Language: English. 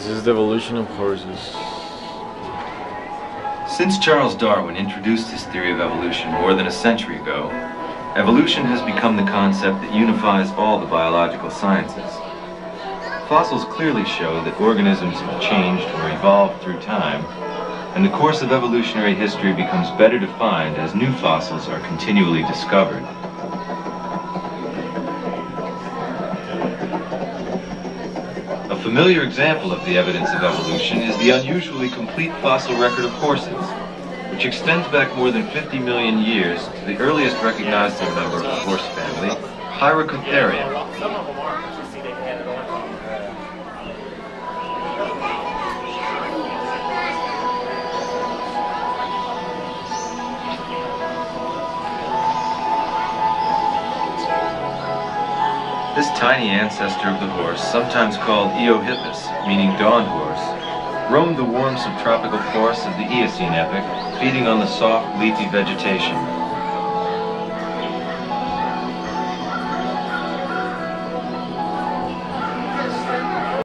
This is the evolution of horses. Since Charles Darwin introduced his theory of evolution more than a century ago, evolution has become the concept that unifies all the biological sciences. Fossils clearly show that organisms have changed or evolved through time, and the course of evolutionary history becomes better defined as new fossils are continually discovered. Familiar example of the evidence of evolution is the unusually complete fossil record of horses, which extends back more than 50 million years to the earliest recognizable member of the horse family, Hyracotherium. This tiny ancestor of the horse, sometimes called Eohippus, meaning dawn horse, roamed the warm subtropical forests of the Eocene epoch, feeding on the soft, leafy vegetation.